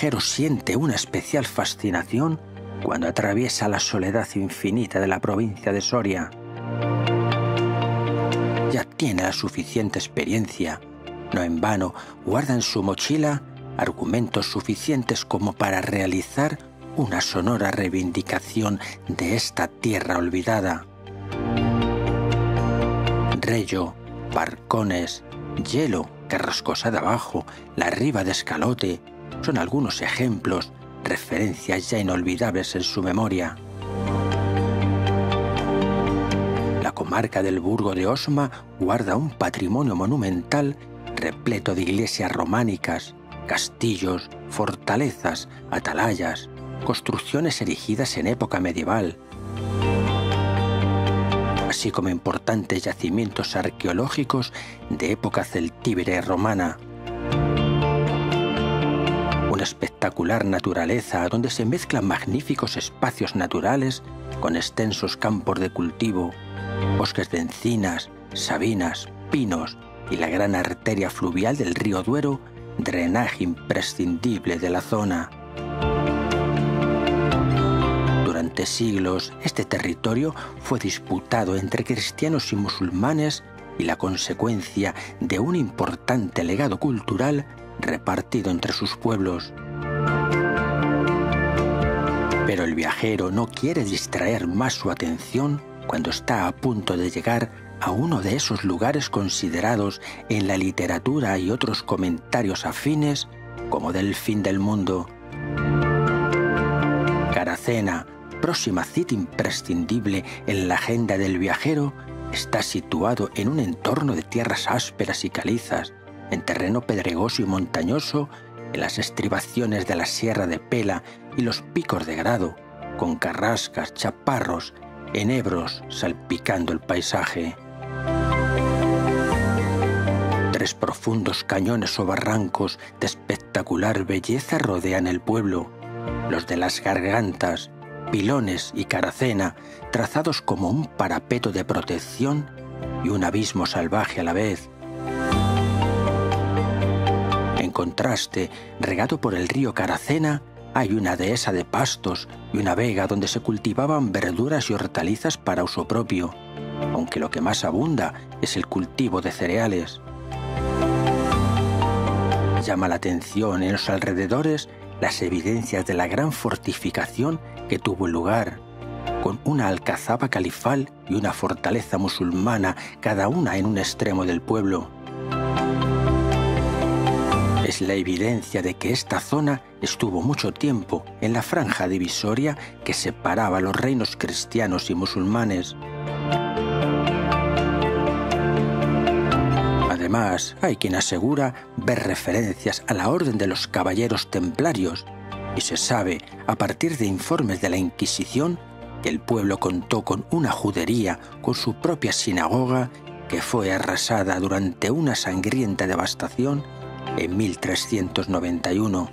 viajero siente una especial fascinación cuando atraviesa la soledad infinita de la provincia de Soria. Ya tiene la suficiente experiencia, no en vano guarda en su mochila argumentos suficientes como para realizar una sonora reivindicación de esta tierra olvidada. Rello, barcones, hielo, carrascosa de abajo, la riba de escalote, son algunos ejemplos, referencias ya inolvidables en su memoria. La comarca del Burgo de Osma guarda un patrimonio monumental repleto de iglesias románicas, castillos, fortalezas, atalayas, construcciones erigidas en época medieval, así como importantes yacimientos arqueológicos de época celtíbera y romana. Una espectacular naturaleza donde se mezclan magníficos espacios naturales con extensos campos de cultivo, bosques de encinas, sabinas, pinos y la gran arteria fluvial del río Duero, drenaje imprescindible de la zona. Durante siglos, este territorio fue disputado entre cristianos y musulmanes y la consecuencia de un importante legado cultural repartido entre sus pueblos. Pero el viajero no quiere distraer más su atención cuando está a punto de llegar a uno de esos lugares considerados en la literatura y otros comentarios afines como del fin del mundo. Caracena, próxima cita imprescindible en la agenda del viajero, está situado en un entorno de tierras ásperas y calizas, en terreno pedregoso y montañoso, en las estribaciones de la Sierra de Pela y los picos de Grado, con carrascas, chaparros, enebros salpicando el paisaje. Tres profundos cañones o barrancos de espectacular belleza rodean el pueblo, los de las gargantas, pilones y caracena, trazados como un parapeto de protección y un abismo salvaje a la vez. Contraste, regado por el río Caracena, hay una dehesa de pastos y una vega donde se cultivaban verduras y hortalizas para uso propio, aunque lo que más abunda es el cultivo de cereales. Llama la atención en los alrededores las evidencias de la gran fortificación que tuvo lugar, con una alcazaba califal y una fortaleza musulmana, cada una en un extremo del pueblo. Es la evidencia de que esta zona estuvo mucho tiempo en la franja divisoria que separaba los reinos cristianos y musulmanes. Además, hay quien asegura ver referencias a la Orden de los Caballeros Templarios, y se sabe, a partir de informes de la Inquisición, que el pueblo contó con una judería con su propia sinagoga que fue arrasada durante una sangrienta devastación en 1391.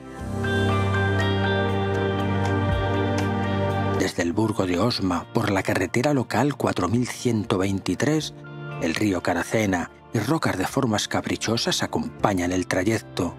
Desde el burgo de Osma, por la carretera local 4123, el río Caracena y rocas de formas caprichosas acompañan el trayecto.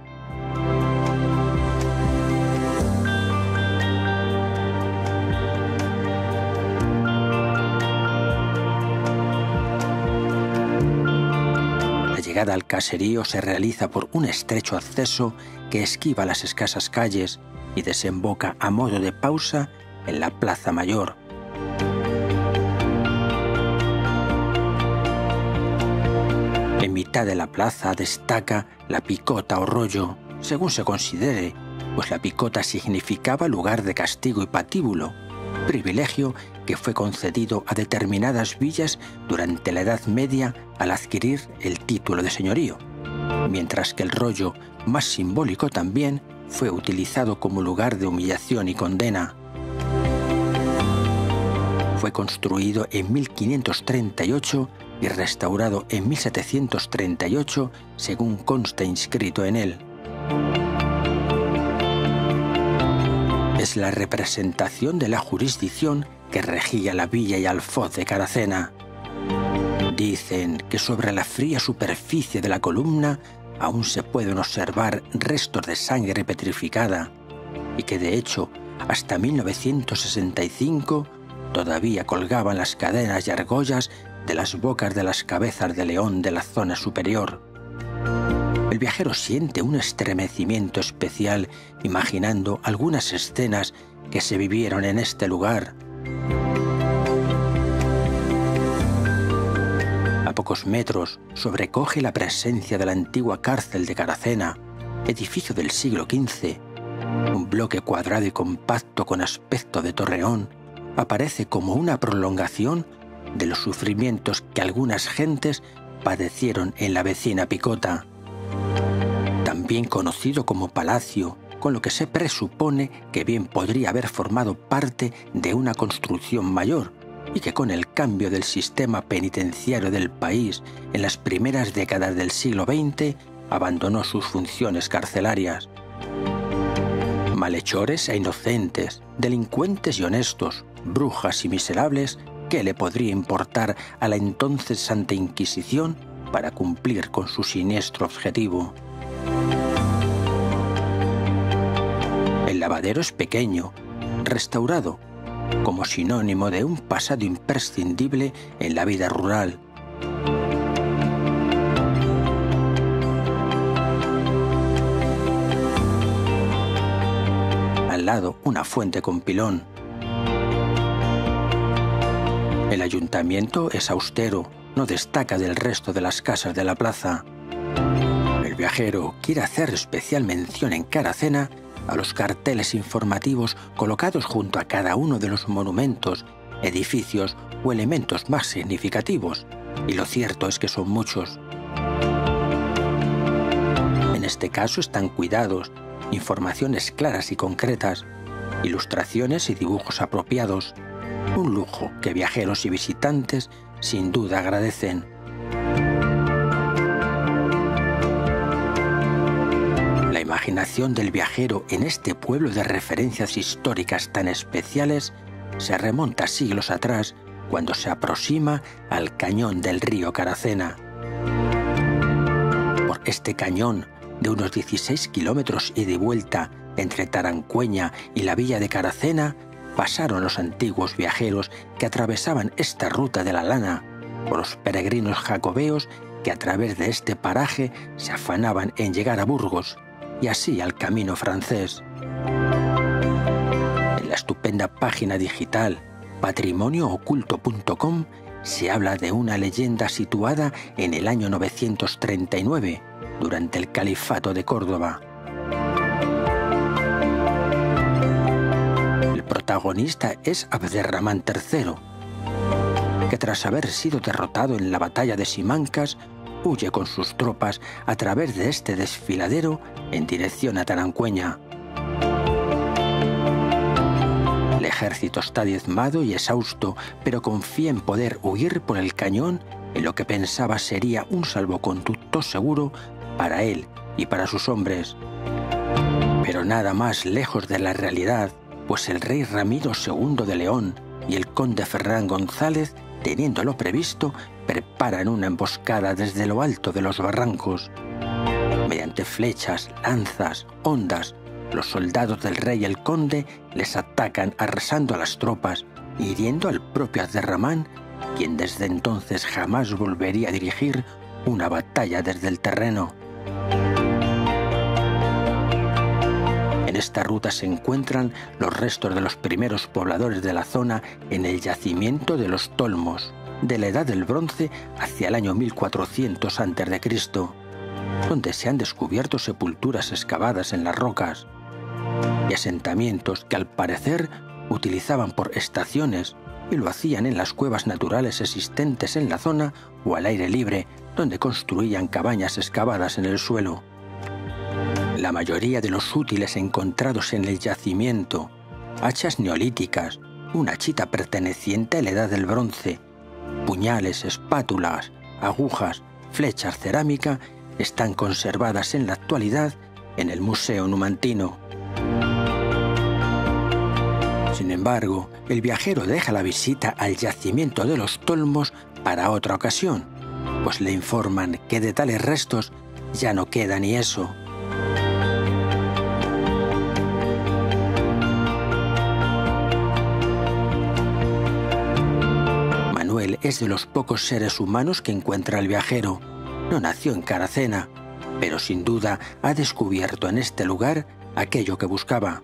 Llegada al caserío se realiza por un estrecho acceso que esquiva las escasas calles y desemboca a modo de pausa en la Plaza Mayor, En mitad de la plaza destaca la picota o rollo, según se considere, pues la picota significaba lugar de castigo y patíbulo, privilegio que fue concedido a determinadas villas durante la Edad Media al adquirir el título de señorío, mientras que el rollo, más simbólico también, fue utilizado como lugar de humillación y condena. Fue construido en 1538 y restaurado en 1738 según consta inscrito en él. Es la representación de la jurisdicción que regía la villa y alfoz de Caracena. Dicen que sobre la fría superficie de la columna aún se pueden observar restos de sangre petrificada, y que de hecho hasta 1965 todavía colgaban las cadenas y argollas de las bocas de las cabezas de león de la zona superior. El viajero siente un estremecimiento especial imaginando algunas escenas que se vivieron en este lugar. A pocos metros sobrecoge la presencia de la antigua cárcel de Caracena, edificio del siglo XV. Un bloque cuadrado y compacto con aspecto de torreón aparece como una prolongación de los sufrimientos que algunas gentes padecieron en la vecina Picota. También conocido como palacio, con lo que se presupone que bien podría haber formado parte de una construcción mayor y que con el cambio del sistema penitenciario del país en las primeras décadas del siglo XX abandonó sus funciones carcelarias. Malhechores e inocentes, delincuentes y honestos, brujas y miserables ¿Qué le podría importar a la entonces Santa Inquisición para cumplir con su siniestro objetivo? Es pequeño, restaurado, como sinónimo de un pasado imprescindible en la vida rural. Al lado, una fuente con pilón, el ayuntamiento es austero, no destaca del resto de las casas de la plaza. El viajero quiere hacer especial mención en cada cena a los carteles informativos colocados junto a cada uno de los monumentos, edificios o elementos más significativos, y lo cierto es que son muchos. En este caso están cuidados, informaciones claras y concretas, ilustraciones y dibujos apropiados, un lujo que viajeros y visitantes sin duda agradecen. Imaginación del viajero en este pueblo de referencias históricas tan especiales se remonta siglos atrás cuando se aproxima al cañón del río Caracena. Por este cañón de unos 16 kilómetros y de vuelta entre Tarancueña y la villa de Caracena pasaron los antiguos viajeros que atravesaban esta ruta de la lana, o los peregrinos jacobeos que a través de este paraje se afanaban en llegar a Burgos y así al camino francés. En la estupenda página digital patrimoniooculto.com se habla de una leyenda situada en el año 939, durante el Califato de Córdoba. protagonista es Abderramán III, que tras haber sido derrotado en la batalla de Simancas, huye con sus tropas a través de este desfiladero en dirección a Tarancueña. El ejército está diezmado y exhausto, pero confía en poder huir por el cañón en lo que pensaba sería un salvoconducto seguro para él y para sus hombres. Pero nada más lejos de la realidad pues el rey Ramiro II de León y el conde Ferrán González, teniéndolo previsto, preparan una emboscada desde lo alto de los barrancos. Mediante flechas, lanzas, ondas, los soldados del rey y el conde les atacan arrasando a las tropas, hiriendo al propio Azerramán, quien desde entonces jamás volvería a dirigir una batalla desde el terreno. esta ruta se encuentran los restos de los primeros pobladores de la zona en el yacimiento de los Tolmos, de la Edad del Bronce hacia el año 1400 a.C., donde se han descubierto sepulturas excavadas en las rocas y asentamientos que al parecer utilizaban por estaciones y lo hacían en las cuevas naturales existentes en la zona o al aire libre, donde construían cabañas excavadas en el suelo. La mayoría de los útiles encontrados en el yacimiento, hachas neolíticas, una chita perteneciente a la edad del bronce, puñales, espátulas, agujas, flechas cerámica, están conservadas en la actualidad en el Museo Numantino. Sin embargo, el viajero deja la visita al yacimiento de los Tolmos para otra ocasión, pues le informan que de tales restos ya no queda ni eso. Es de los pocos seres humanos que encuentra el viajero. No nació en Caracena, pero sin duda ha descubierto en este lugar aquello que buscaba.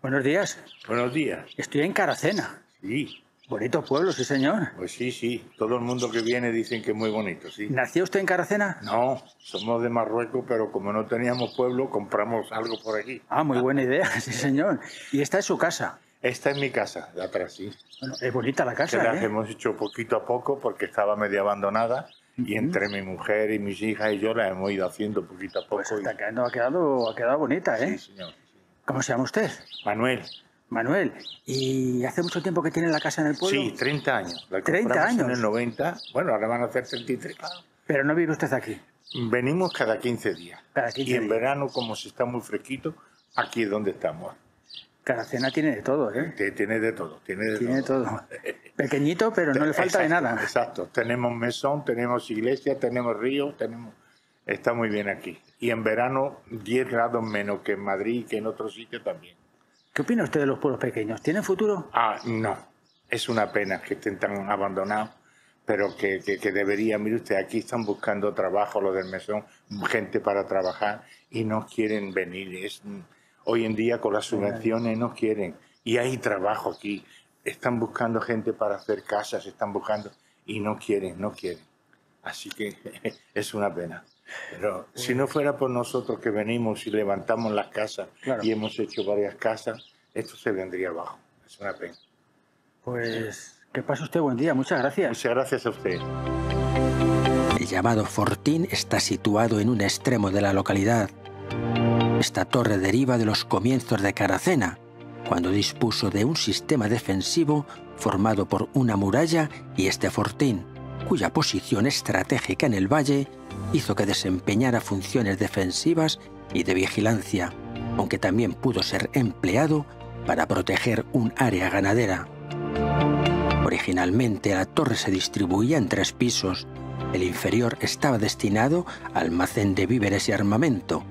Buenos días. Buenos días. Estoy en Caracena. Sí. Bonito pueblo, sí, señor. Pues sí, sí. Todo el mundo que viene dicen que es muy bonito, sí. ¿Nació usted en Caracena? No, somos de Marruecos, pero como no teníamos pueblo, compramos algo por aquí. Ah, muy buena idea, sí, señor. ¿Y esta es su casa? Esta es mi casa, de atrás, sí. Bueno, es bonita la casa, Que la ¿eh? hemos hecho poquito a poco porque estaba medio abandonada y entre mi mujer y mis hijas y yo la hemos ido haciendo poquito a poco. Pues y- está quedando, ha, quedado, ha quedado bonita, ¿eh? Sí, señor. ¿Cómo se llama usted? Manuel, Manuel. ¿Y hace mucho tiempo que tiene la casa en el pueblo? sí, 30 años. La 30 compramos años. En el 90, bueno, ahora van a hacer 33. Pero no vive usted aquí. Venimos cada 15 días. Cada 15 y en verano, como se está muy fresquito, aquí es donde estamos. Caracena tiene de todo, ¿eh? Tiene de todo, tiene de Tiene todo. todo. Pequeñito, pero no le falta de nada. Exacto, tenemos mesón, tenemos iglesia, tenemos río, tenemos... Está muy bien aquí. Y en verano 10 grados menos que en Madrid y que en otros sitios también. ¿Qué opina usted de los pueblos pequeños? ¿Tienen futuro? Ah, no, es una pena que estén tan abandonados, pero que, que, que deberían, mire usted, aquí están buscando trabajo los del mesón, gente para trabajar y no quieren venir. Es, hoy en día con las subvenciones no quieren. Y hay trabajo aquí. Están buscando gente para hacer casas, están buscando y no quieren, no quieren. Así que es una pena. Pero si no fuera por nosotros que venimos y levantamos las casas Claro. y hemos hecho varias casas, esto se vendría abajo. Es una pena. Pues que pase usted buen día. Muchas gracias. Muchas gracias a usted. El llamado Fortín está situado en un extremo de la localidad. Esta torre deriva de los comienzos de Caracena, cuando dispuso de un sistema defensivo formado por una muralla y este fortín, cuya posición estratégica en el valle hizo que desempeñara funciones defensivas y de vigilancia, aunque también pudo ser empleado para proteger un área ganadera. Originalmente la torre se distribuía en tres pisos. El inferior estaba destinado a almacén de víveres y armamento,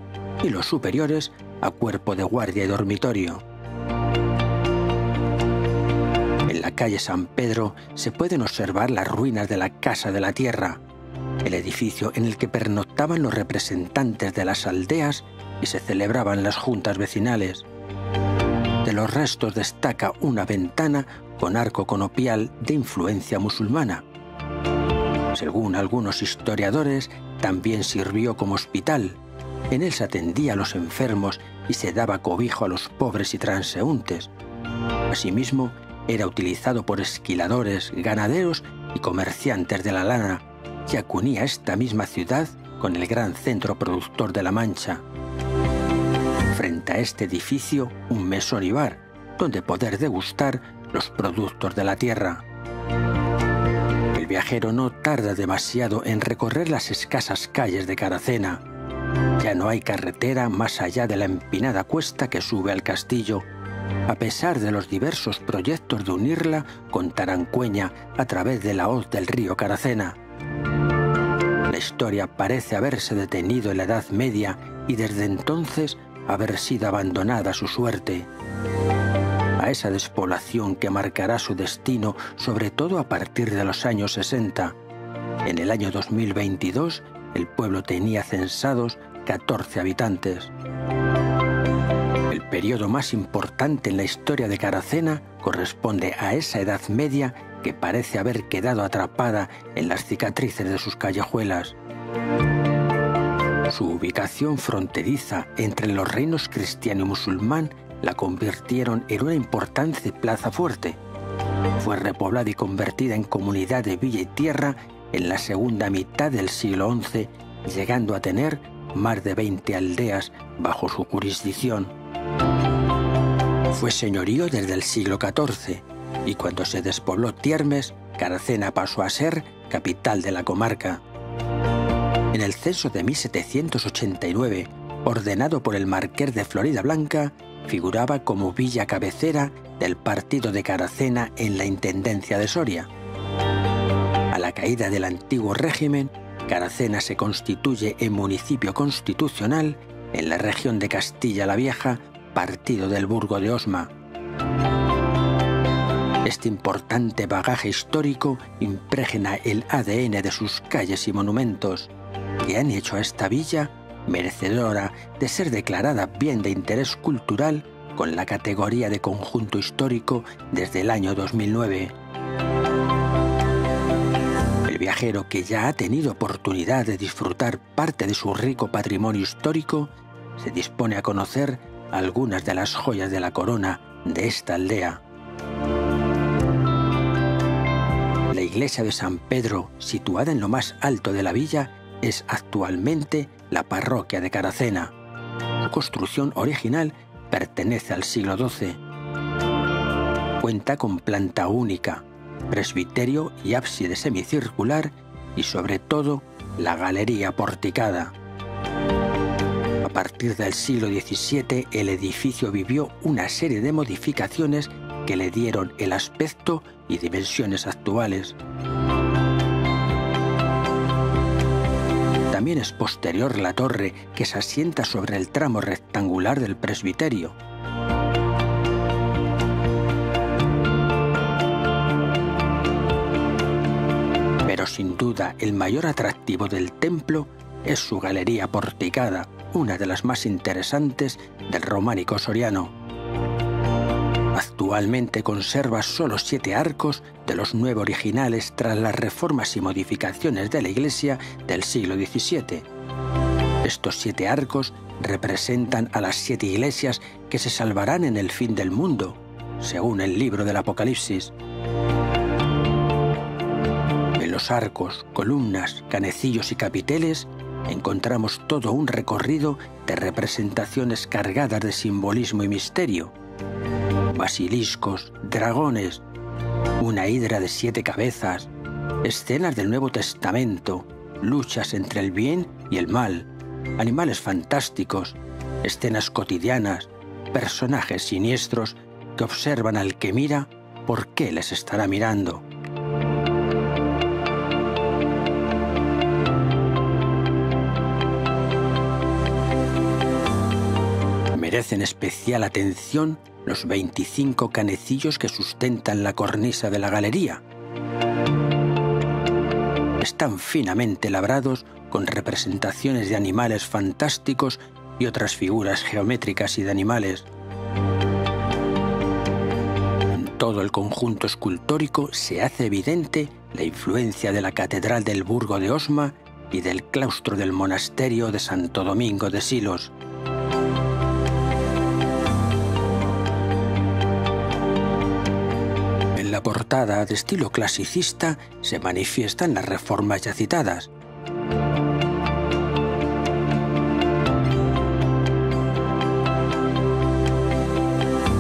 y los superiores a cuerpo de guardia y dormitorio. En la calle San Pedro se pueden observar las ruinas de la Casa de la Tierra, el edificio en el que pernoctaban los representantes de las aldeas y se celebraban las juntas vecinales. De los restos destaca una ventana con arco conopial de influencia musulmana. Según algunos historiadores, también sirvió como hospital. En él se atendía a los enfermos y se daba cobijo a los pobres y transeúntes. Asimismo, era utilizado por esquiladores, ganaderos y comerciantes de la lana, que unía esta misma ciudad con el gran centro productor de La Mancha. Frente a este edificio, un mesón y bar, donde poder degustar los productos de la tierra. El viajero no tarda demasiado en recorrer las escasas calles de Caracena. Ya no hay carretera más allá de la empinada cuesta que sube al castillo, a pesar de los diversos proyectos de unirla con Tarancueña a través de la hoz del río Caracena. La historia parece haberse detenido en la Edad Media y desde entonces haber sido abandonada a su suerte. A esa despoblación que marcará su destino sobre todo a partir de los años 60. En el año 2022 el pueblo tenía censados 14 habitantes. El periodo más importante en la historia de Caracena corresponde a esa Edad Media que parece haber quedado atrapada en las cicatrices de sus callejuelas. Su ubicación fronteriza entre los reinos cristiano y musulmán la convirtieron en una importante plaza fuerte. Fue repoblada y convertida en comunidad de villa y tierra en la segunda mitad del siglo XI, llegando a tener más de 20 aldeas bajo su jurisdicción. Fue señorío desde el siglo XIV y cuando se despobló Tiermes, Caracena pasó a ser capital de la comarca. En el censo de 1789, ordenado por el marqués de Florida Blanca, figuraba como villa cabecera del partido de Caracena en la Intendencia de Soria. La caída del antiguo régimen, Caracena se constituye en municipio constitucional en la región de Castilla la Vieja, partido del Burgo de Osma. Este importante bagaje histórico impregna el ADN de sus calles y monumentos, que han hecho a esta villa merecedora de ser declarada bien de interés cultural con la categoría de conjunto histórico desde el año 2009. Viajero que ya ha tenido oportunidad de disfrutar parte de su rico patrimonio histórico se dispone a conocer algunas de las joyas de la corona de esta aldea. La iglesia de San Pedro, situada en lo más alto de la villa, es actualmente la parroquia de Caracena. Su construcción original pertenece al siglo XII. Cuenta con planta única, presbiterio y ábside semicircular y sobre todo la galería porticada. A partir del siglo XVII el edificio vivió una serie de modificaciones que le dieron el aspecto y dimensiones actuales. También es posterior la torre que se asienta sobre el tramo rectangular del presbiterio. Duda el mayor atractivo del templo es su galería porticada, una de las más interesantes del románico soriano. Actualmente conserva solo siete arcos de los nueve originales tras las reformas y modificaciones de la iglesia del siglo XVII. Estos siete arcos representan a las siete iglesias que se salvarán en el fin del mundo, según el libro del Apocalipsis. Arcos, columnas, canecillos y capiteles encontramos todo un recorrido de representaciones cargadas de simbolismo y misterio basiliscos, dragones, una hidra de siete cabezas, escenas del Nuevo Testamento, luchas entre el bien y el mal, animales fantásticos, escenas cotidianas, personajes siniestros que observan al que mira por qué les estará mirando. Merecen especial atención los 25 canecillos que sustentan la cornisa de la galería. Están finamente labrados con representaciones de animales fantásticos y otras figuras geométricas y de animales. En todo el conjunto escultórico se hace evidente la influencia de la Catedral del Burgo de Osma y del claustro del monasterio de Santo Domingo de Silos. De estilo clasicista se manifiestan las reformas ya citadas.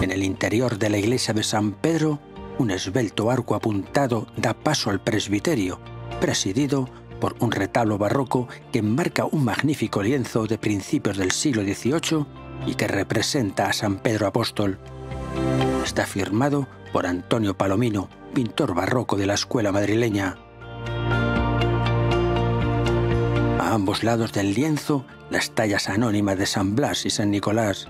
En el interior de la iglesia de San Pedro, un esbelto arco apuntado da paso al presbiterio, presidido por un retablo barroco que enmarca un magnífico lienzo de principios del siglo XVIII y que representa a San Pedro Apóstol. Está firmado por Antonio Palomino, pintor barroco de la escuela madrileña. A ambos lados del lienzo, las tallas anónimas de San Blas y San Nicolás.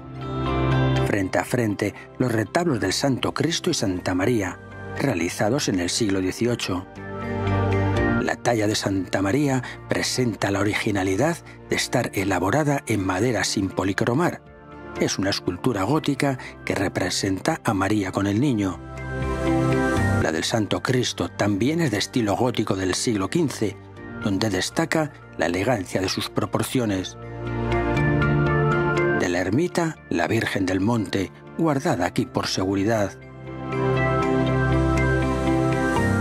Frente a frente, los retablos del Santo Cristo y Santa María, realizados en el siglo XVIII. La talla de Santa María presenta la originalidad de estar elaborada en madera sin policromar. Es una escultura gótica que representa a María con el niño. Del Santo Cristo también es de estilo gótico del siglo XV, donde destaca la elegancia de sus proporciones. De la ermita, la Virgen del Monte, guardada aquí por seguridad.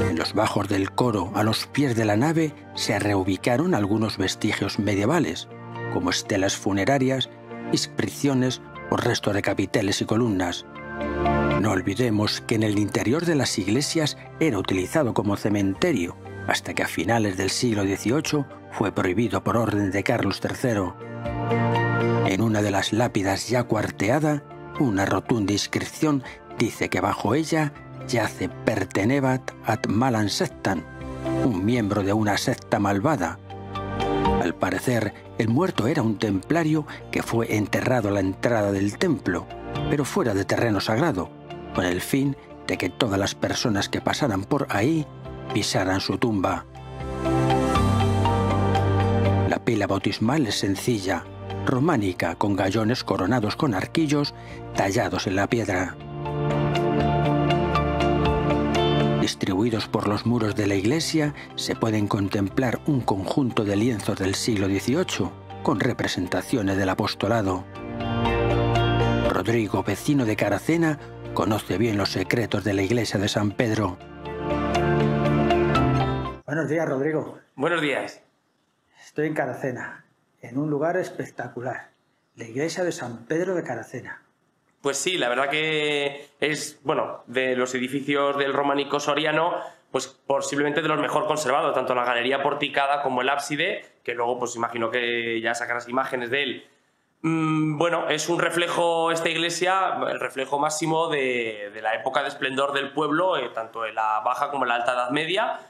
En los bajos del coro, a los pies de la nave, se reubicaron algunos vestigios medievales, como estelas funerarias, inscripciones o restos de capiteles y columnas. No olvidemos que en el interior de las iglesias era utilizado como cementerio, hasta que a finales del siglo XVIII fue prohibido por orden de Carlos III. En una de las lápidas ya cuarteada, una rotunda inscripción dice que bajo ella yace Pertenebat ad malan sectan, un miembro de una secta malvada. Al parecer, el muerto era un templario que fue enterrado a la entrada del templo, pero fuera de terreno sagrado, con el fin de que todas las personas que pasaran por ahí pisaran su tumba. La pila bautismal es sencilla, románica, con gallones coronados con arquillos tallados en la piedra. Distribuidos por los muros de la iglesia se pueden contemplar un conjunto de lienzos del siglo XVIII con representaciones del apostolado. Rodrigo, vecino de Caracena, conoce bien los secretos de la iglesia de San Pedro. Buenos días, Rodrigo. Buenos días. Estoy en Caracena, en un lugar espectacular, la iglesia de San Pedro de Caracena. Pues sí, la verdad que es, bueno, de los edificios del románico soriano, pues posiblemente de los mejor conservados, tanto la galería porticada como el ábside, que luego pues imagino que ya sacarás imágenes de él. Mm, bueno, es un reflejo, esta iglesia, el reflejo máximo de, la época de esplendor del pueblo, eh, tanto en la baja como en la alta edad media,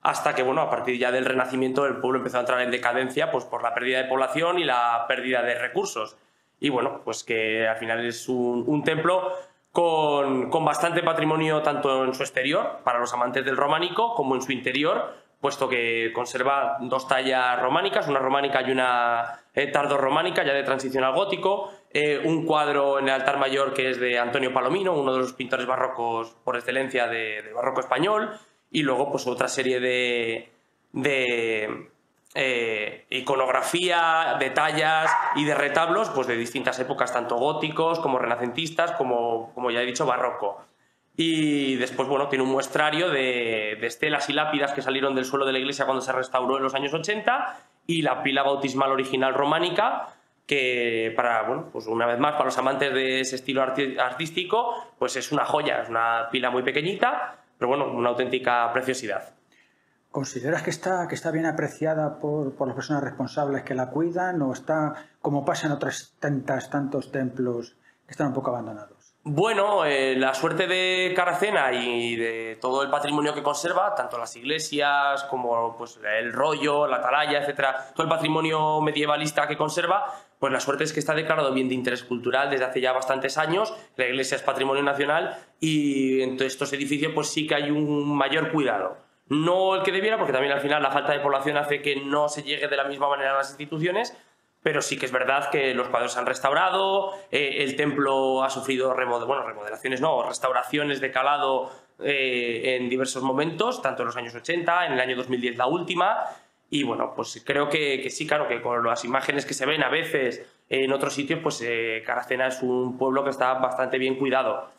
hasta que, bueno, a partir ya del Renacimiento el pueblo empezó a entrar en decadencia pues, por la pérdida de población y la pérdida de recursos. Y bueno, pues que al final es un, templo con, bastante patrimonio tanto en su exterior, para los amantes del románico, como en su interior, puesto que conserva dos tallas románicas, una románica y una eh, tardo-románica, ya de transición al gótico, eh, un cuadro en el altar mayor que es de Antonio Palomino, uno de los pintores barrocos por excelencia de, barroco español, y luego pues otra serie de, eh, iconografía, de tallas y de retablos pues de distintas épocas, tanto góticos como renacentistas, como, como ya he dicho, barroco. Y después, bueno, tiene un muestrario de, estelas y lápidas que salieron del suelo de la iglesia cuando se restauró en los años 80 y la pila bautismal original románica que para, bueno, pues una vez más, para los amantes de ese estilo artístico, pues es una joya, es una pila muy pequeñita, pero bueno, una auténtica preciosidad. ¿Consideras que está, que está bien apreciada por, las personas responsables que la cuidan o está, como pasa en otras tantas, tantos templos, que están un poco abandonados? Bueno, eh, la suerte de Caracena y de todo el patrimonio que conserva, tanto las iglesias como pues, el rollo, la atalaya, etcétera, todo el patrimonio medievalista que conserva, pues la suerte es que está declarado bien de interés cultural desde hace ya bastantes años, la iglesia es patrimonio nacional y en estos edificios pues sí que hay un mayor cuidado. No el que debiera, porque también al final la falta de población hace que no se llegue de la misma manera a las instituciones, pero sí que es verdad que los cuadros se han restaurado, eh, el templo ha sufrido bueno, remodelaciones, no, restauraciones de calado eh, en diversos momentos, tanto en los años 80, en el año 2010 la última, y bueno, pues creo que, sí, claro, que con las imágenes que se ven a veces en otros sitios, pues eh, Caracena es un pueblo que está bastante bien cuidado.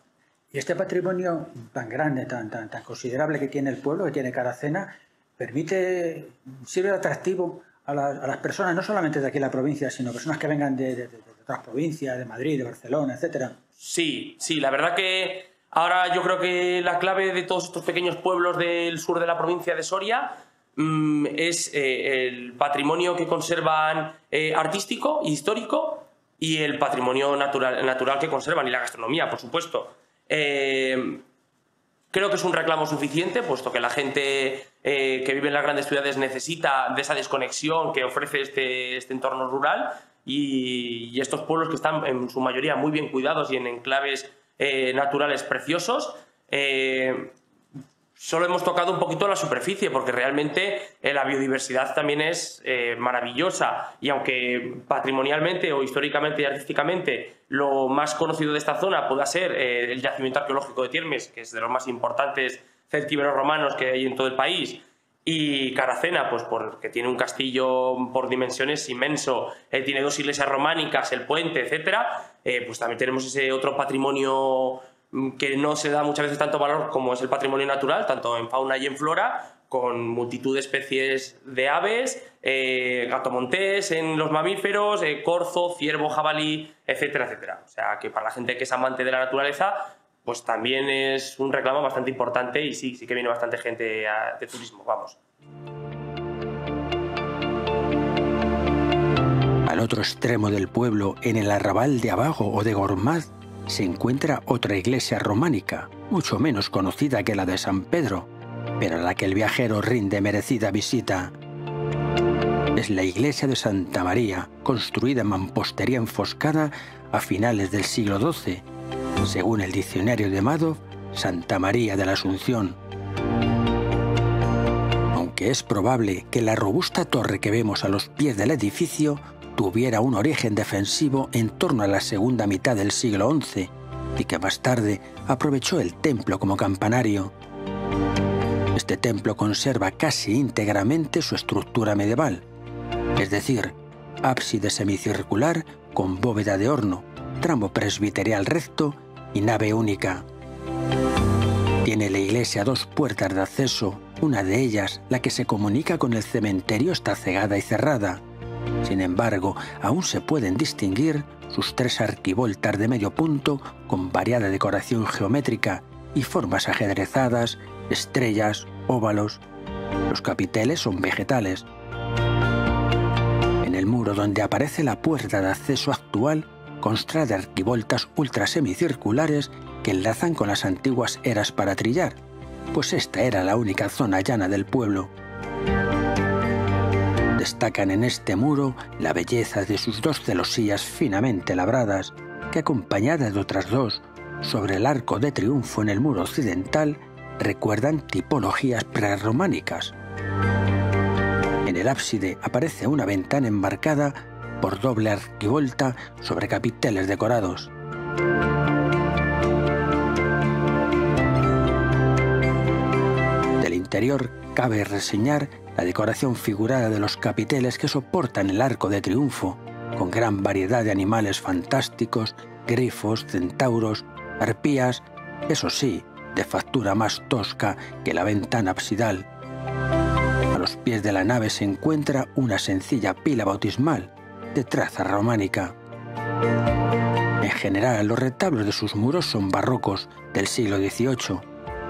Y este patrimonio tan grande, tan, tan, tan considerable que tiene el pueblo, que tiene Caracena, permite, sirve de atractivo a, las personas, no solamente de aquí en la provincia, sino personas que vengan de, otras provincias, de Madrid, de Barcelona, etcétera. Sí, sí, la verdad que ahora yo creo que la clave de todos estos pequeños pueblos del sur de la provincia de Soria mm, es eh, el patrimonio que conservan eh, artístico e histórico y el patrimonio natural, natural que conservan y la gastronomía, por supuesto. Eh, creo que es un reclamo suficiente, puesto que la gente eh, que vive en las grandes ciudades necesita de esa desconexión que ofrece este, este entorno rural y, estos pueblos que están en su mayoría muy bien cuidados y en enclaves eh, naturales preciosos solo hemos tocado un poquito la superficie, porque realmente eh, la biodiversidad también es eh, maravillosa. Y aunque patrimonialmente o históricamente y artísticamente lo más conocido de esta zona pueda ser eh, el yacimiento arqueológico de Tiermes, que es de los más importantes celtíberos romanos que hay en todo el país, y Caracena, pues porque tiene un castillo por dimensiones inmenso, tiene dos iglesias románicas, el puente, etcétera, pues también tenemos ese otro patrimonio Mm, que no se da muchas veces tanto valor como es el patrimonio natural, tanto en fauna y en flora, con multitud de especies de aves, eh, gato montés en los mamíferos, eh, corzo, ciervo, jabalí, etcétera, etcétera. O sea que para la gente que es amante de la naturaleza, pues también es un reclamo bastante importante y sí, sí que viene bastante gente de turismo, vamos. Al otro extremo del pueblo, en el arrabal de Abajo o de Gormaz, se encuentra otra iglesia románica, mucho menos conocida que la de San Pedro, pero a la que el viajero rinde merecida visita. Es la iglesia de Santa María, construida en mampostería enfoscada a finales del siglo XII. Según el diccionario Madoff, Santa María de la Asunción. Aunque es probable que la robusta torre que vemos a los pies del edificio tuviera un origen defensivo en torno a la segunda mitad del siglo XI y que más tarde aprovechó el templo como campanario. Este templo conserva casi íntegramente su estructura medieval, es decir, ábside semicircular con bóveda de horno, tramo presbiterial recto y nave única. Tiene la iglesia dos puertas de acceso, una de ellas, la que se comunica con el cementerio, está cegada y cerrada. Sin embargo, aún se pueden distinguir sus tres arquivoltas de medio punto con variada decoración geométrica y formas ajedrezadas, estrellas, óvalos. Los capiteles son vegetales. En el muro donde aparece la puerta de acceso actual consta de arquivoltas ultrasemicirculares que enlazan con las antiguas eras para trillar, pues esta era la única zona llana del pueblo. Destacan en este muro la belleza de sus dos celosías finamente labradas, que acompañadas de otras dos sobre el arco de triunfo en el muro occidental, recuerdan tipologías prerrománicas. En el ábside aparece una ventana enmarcada por doble arquivolta sobre capiteles decorados. Del interior cabe reseñar la decoración figurada de los capiteles que soportan el arco de triunfo, con gran variedad de animales fantásticos, grifos, centauros, arpías, eso sí, de factura más tosca que la ventana absidal. A los pies de la nave se encuentra una sencilla pila bautismal de traza románica. En general, los retablos de sus muros son barrocos del siglo XVIII,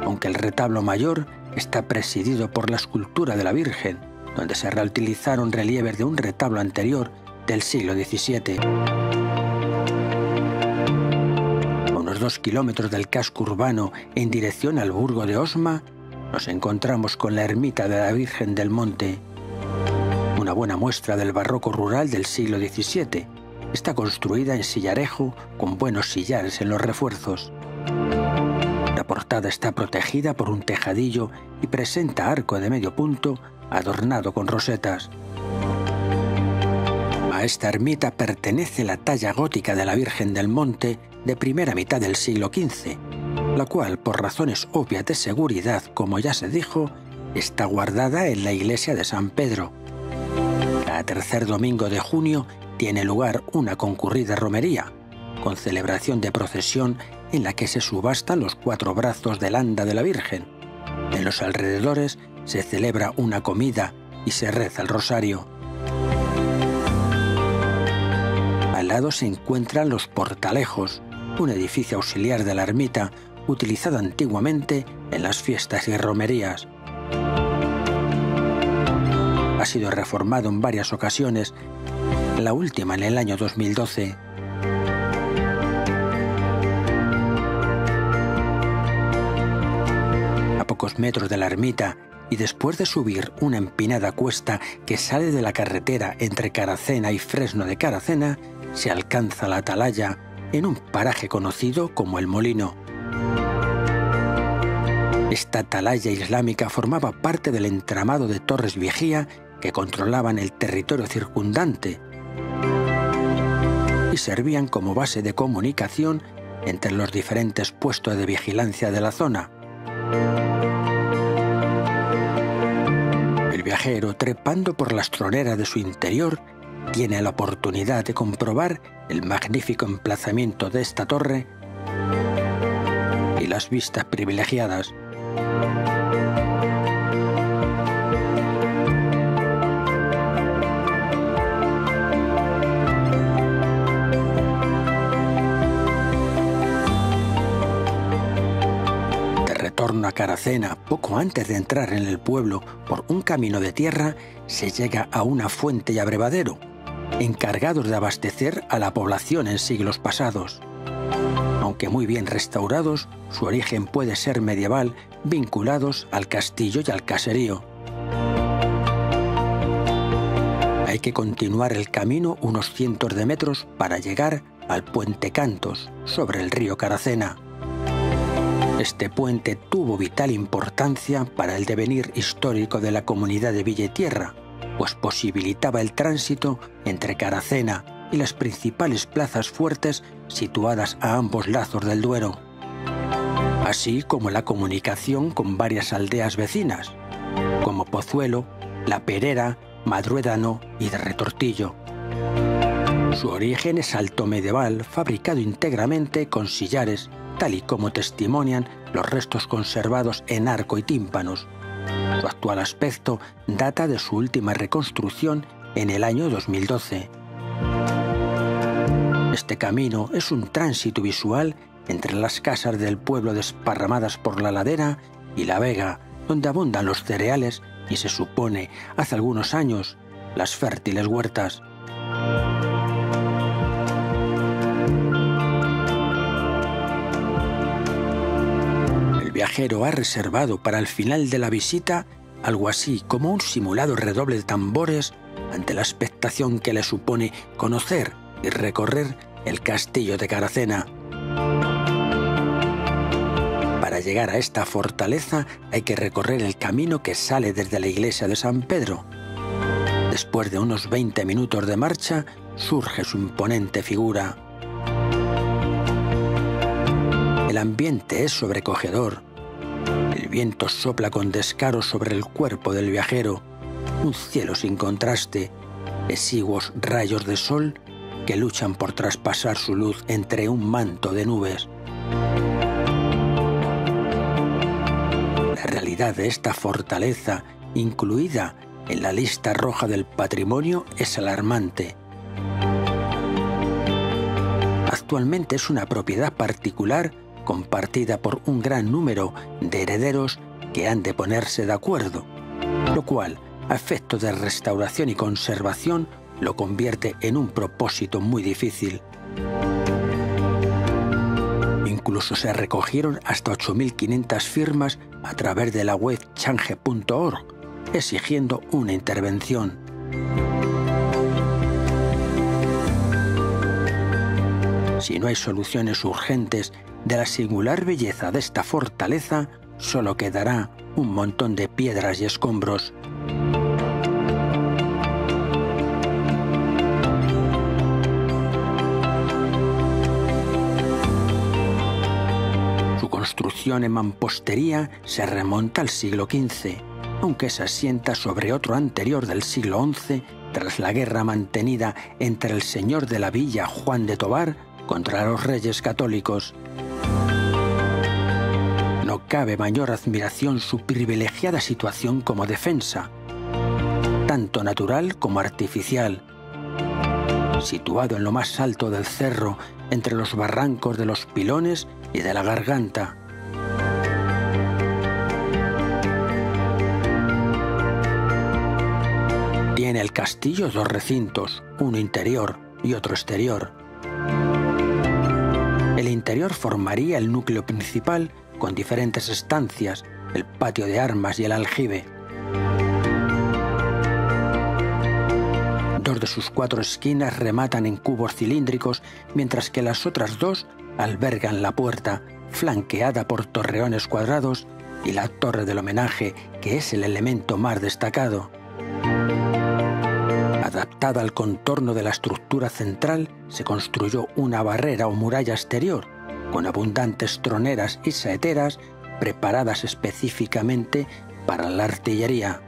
aunque el retablo mayor está presidido por la escultura de la Virgen, donde se reutilizaron relieves de un retablo anterior del siglo XVII. Dos kilómetros del casco urbano en dirección al burgo de Osma, nos encontramos con la ermita de la Virgen del Monte, una buena muestra del barroco rural del siglo XVII. Está construida en sillarejo con buenos sillares en los refuerzos. La portada está protegida por un tejadillo y presenta arco de medio punto adornado con rosetas. A esta ermita pertenece la talla gótica de la Virgen del Monte de primera mitad del siglo XV, la cual, por razones obvias de seguridad, como ya se dijo, está guardada en la iglesia de San Pedro. Cada tercer domingo de junio tiene lugar una concurrida romería, con celebración de procesión en la que se subastan los cuatro brazos del anda de la Virgen. En los alrededores se celebra una comida y se reza el rosario. Al lado se encuentran los portalejos, un edificio auxiliar de la ermita utilizado antiguamente en las fiestas y romerías. Ha sido reformado en varias ocasiones, la última en el año 2012. pocos metros de la ermita y después de subir una empinada cuesta que sale de la carretera entre Caracena y Fresno de Caracena, se alcanza la atalaya en un paraje conocido como El Molino. Esta atalaya islámica formaba parte del entramado de torres vigía que controlaban el territorio circundante y servían como base de comunicación entre los diferentes puestos de vigilancia de la zona. viajero, trepando por las troneras de su interior, tiene la oportunidad de comprobar el magnífico emplazamiento de esta torre y las vistas privilegiadas. torno a Caracena, poco antes de entrar en el pueblo por un camino de tierra, se llega a una fuente y abrevadero, encargados de abastecer a la población en siglos pasados. Aunque muy bien restaurados, su origen puede ser medieval, vinculados al castillo y al caserío. Hay que continuar el camino unos cientos de metros para llegar al puente Cantos, sobre el río Caracena. Este puente tuvo vital importancia para el devenir histórico de la comunidad de Villa y Tierra, pues posibilitaba el tránsito entre Caracena y las principales plazas fuertes situadas a ambos lazos del Duero, así como la comunicación con varias aldeas vecinas, como Pozuelo, La Perera, Madruédano y de Retortillo. Su origen es alto medieval, fabricado íntegramente con sillares, tal y como testimonian los restos conservados en arco y tímpanos. Su actual aspecto data de su última reconstrucción en el año 2012. Este camino es un tránsito visual entre las casas del pueblo desparramadas por la ladera y la vega, donde abundan los cereales y se supone, hace algunos años, las fértiles huertas. Viajero ha reservado para el final de la visita algo así como un simulado redoble de tambores ante la expectación que le supone conocer y recorrer el castillo de Caracena. Para llegar a esta fortaleza hay que recorrer el camino que sale desde la iglesia de San Pedro. Después de unos 20 minutos de marcha, surge su imponente figura. El ambiente es sobrecogedor. El viento sopla con descaro sobre el cuerpo del viajero. Un cielo sin contraste, exiguos rayos de sol que luchan por traspasar su luz entre un manto de nubes. de esta fortaleza, incluida en la lista roja del patrimonio, es alarmante. Actualmente es una propiedad particular compartida por un gran número de herederos que han de ponerse de acuerdo, lo cual, a efecto de restauración y conservación, lo convierte en un propósito muy difícil. Incluso se recogieron hasta 8.500 firmas a través de la web change.org, exigiendo una intervención. Si no hay soluciones urgentes de la singular belleza de esta fortaleza, solo quedará un montón de piedras y escombros. construcción en mampostería se remonta al siglo XV, aunque se asienta sobre otro anterior del siglo XI tras la guerra mantenida entre el señor de la villa Juan de Tobar contra los reyes católicos. Cabe mayor admiración su privilegiada situación como defensa, tanto natural como artificial. Situado en lo más alto del cerro, entre los barrancos de los pilones y de la garganta. Tiene el castillo dos recintos, uno interior y otro exterior. El interior formaría el núcleo principal con diferentes estancias, el patio de armas y el aljibe. Dos de sus cuatro esquinas rematan en cubos cilíndricos, mientras que las otras dos albergan la puerta, flanqueada por torreones cuadrados, y la torre del homenaje, que es el elemento más destacado. Adaptada al contorno de la estructura central, se construyó una barrera o muralla exterior, con abundantes troneras y saeteras preparadas específicamente para la artillería.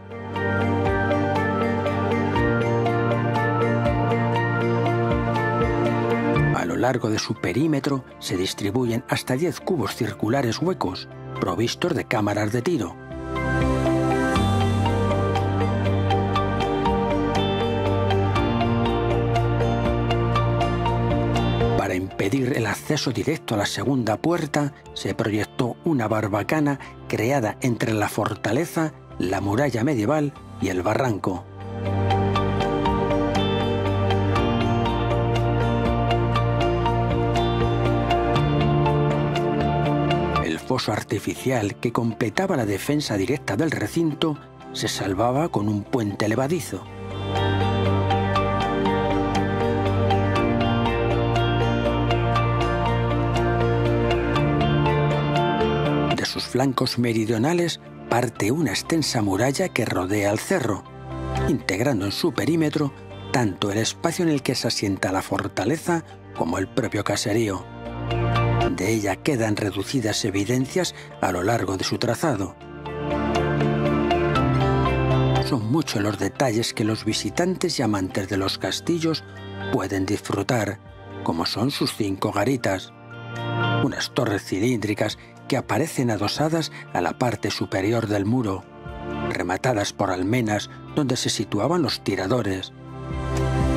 largo de su perímetro se distribuyen hasta 10 cubos circulares huecos, provistos de cámaras de tiro. Impedir el acceso directo a la segunda puerta, se proyectó una barbacana creada entre la fortaleza, la muralla medieval y el barranco. foso artificial que completaba la defensa directa del recinto se salvaba con un puente levadizo. Flancos meridionales parte una extensa muralla que rodea el cerro, integrando en su perímetro tanto el espacio en el que se asienta la fortaleza como el propio caserío. De ella quedan reducidas evidencias a lo largo de su trazado. Son muchos los detalles que los visitantes y amantes de los castillos pueden disfrutar, como son sus cinco garitas, unas torres cilíndricas que aparecen adosadas a la parte superior del muro, rematadas por almenas donde se situaban los tiradores.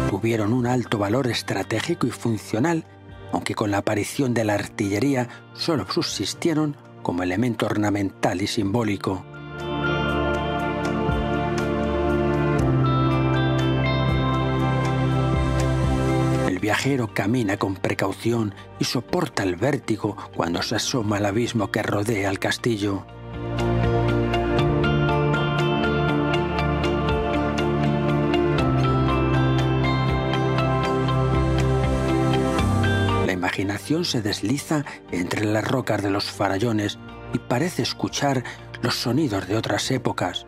Tuvieron un alto valor estratégico y funcional, aunque con la aparición de la artillería solo subsistieron como elemento ornamental y simbólico. Viajero camina con precaución y soporta el vértigo cuando se asoma al abismo que rodea el castillo. La imaginación se desliza entre las rocas de los farallones y parece escuchar los sonidos de otras épocas.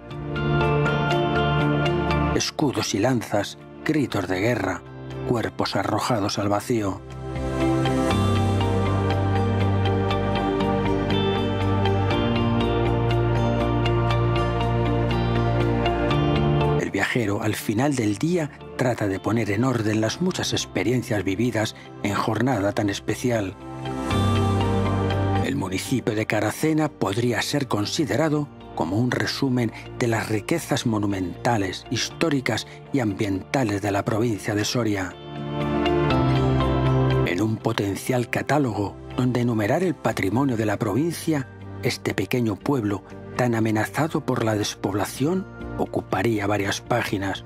Escudos y lanzas, gritos de guerra, cuerpos arrojados al vacío. El viajero al final del día trata de poner en orden las muchas experiencias vividas en jornada tan especial. El municipio de Caracena podría ser considerado como un resumen de las riquezas monumentales, históricas y ambientales de la provincia de Soria. En un potencial catálogo donde enumerar el patrimonio de la provincia, este pequeño pueblo, tan amenazado por la despoblación, ocuparía varias páginas.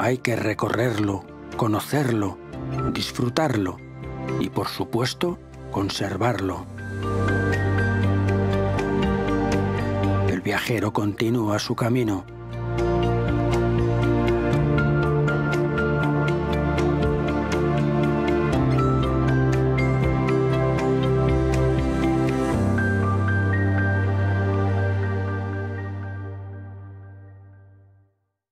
Hay que recorrerlo, conocerlo, disfrutarlo y, por supuesto, conservarlo. Viajero continúa su camino.